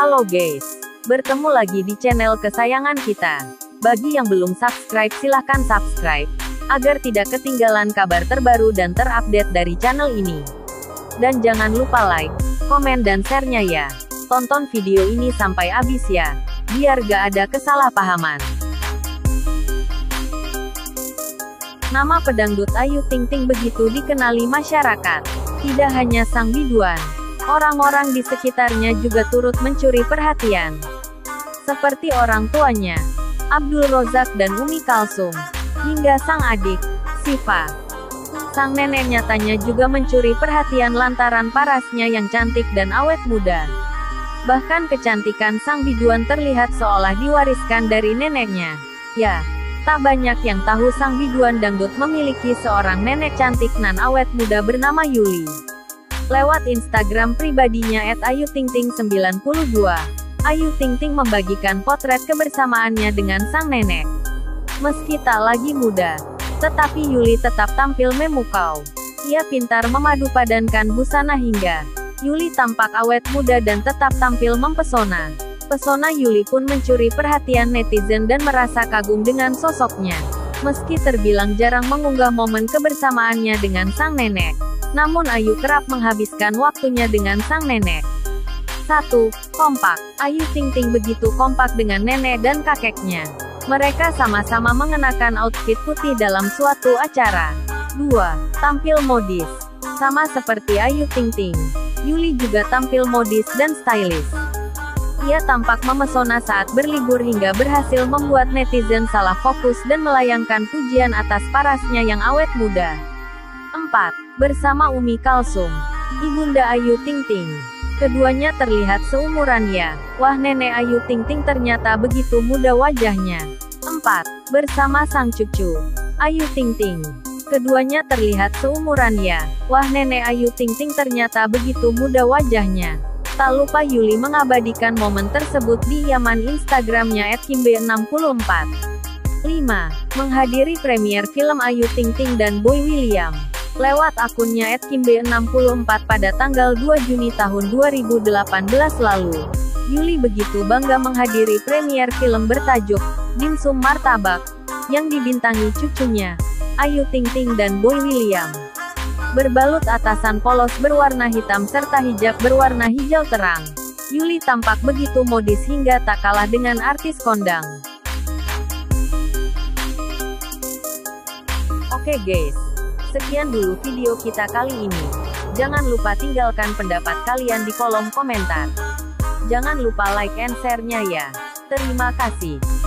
Halo guys, bertemu lagi di channel kesayangan kita. Bagi yang belum subscribe silahkan subscribe, agar tidak ketinggalan kabar terbaru dan terupdate dari channel ini. Dan jangan lupa like, komen dan share-nya ya. Tonton video ini sampai habis ya, biar gak ada kesalahpahaman. Nama pedangdut Ayu Ting Ting begitu dikenali masyarakat. Tidak hanya sang biduan, orang-orang di sekitarnya juga turut mencuri perhatian. Seperti orang tuanya, Abdul Rozak dan Umi Kalsum, hingga sang adik, Siva. Sang nenek nyatanya juga mencuri perhatian lantaran parasnya yang cantik dan awet muda. Bahkan kecantikan sang biduan terlihat seolah diwariskan dari neneknya. Ya, tak banyak yang tahu sang biduan dangdut memiliki seorang nenek cantik nan awet muda bernama Yuli. Lewat Instagram pribadinya @ayutingting92, Ayu Ting Ting membagikan potret kebersamaannya dengan sang nenek. Meski tak lagi muda, tetapi Yuli tetap tampil memukau. Ia pintar memadupadankan busana hingga Yuli tampak awet muda dan tetap tampil mempesona. Pesona Yuli pun mencuri perhatian netizen dan merasa kagum dengan sosoknya. Meski terbilang jarang mengunggah momen kebersamaannya dengan sang nenek, namun Ayu kerap menghabiskan waktunya dengan sang nenek. 1. Kompak. Ayu Ting Ting begitu kompak dengan nenek dan kakeknya. Mereka sama-sama mengenakan outfit putih dalam suatu acara. 2. Tampil modis. Sama seperti Ayu Ting Ting. Yuli juga tampil modis dan stylish. Ia tampak memesona saat berlibur hingga berhasil membuat netizen salah fokus dan melayangkan pujian atas parasnya yang awet muda. 4. Bersama Umi Kalsum. Ibunda Ayu Ting Ting. Keduanya terlihat seumuran ya. Wah nenek Ayu Ting Ting ternyata begitu muda wajahnya. 4. Bersama sang cucu. Ayu Ting Ting. Keduanya terlihat seumuran ya. Wah nenek Ayu Ting Ting ternyata begitu muda wajahnya. Tak lupa Yuli mengabadikan momen tersebut di yaman Instagramnya @kimbe64. 5. Menghadiri premier film Ayu Ting Ting dan Boy William lewat akunnya @kimbe64 pada tanggal 2 Juni tahun 2018 lalu. Yuli begitu bangga menghadiri premier film bertajuk Dimsum Martabak yang dibintangi cucunya, Ayu Ting Ting dan Boy William. Berbalut atasan polos berwarna hitam serta hijab berwarna hijau terang. Yuli tampak begitu modis hingga tak kalah dengan artis kondang. Oke guys, Sekian dulu video kita kali ini. Jangan lupa tinggalkan pendapat kalian di kolom komentar. Jangan lupa like and share-nya ya. Terima kasih.